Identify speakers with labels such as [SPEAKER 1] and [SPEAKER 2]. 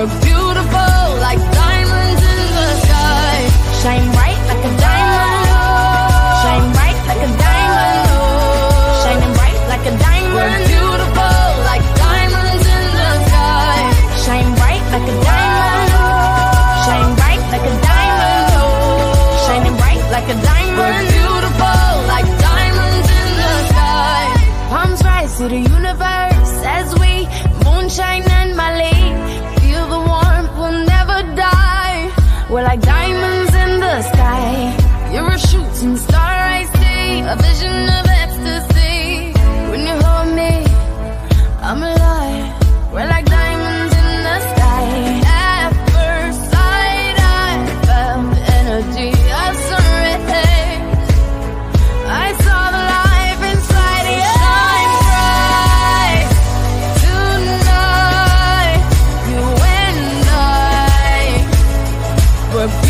[SPEAKER 1] We're beautiful like diamonds in the sky. Shine bright like a diamond. Shine bright like a diamond. Shining bright like a diamond. We're beautiful like diamonds in the sky. Shine bright like a diamond. Shine bright like a diamond. Shining bright like a diamond. We're beautiful like diamonds in the sky. Palms rise to the universe as we moonshine were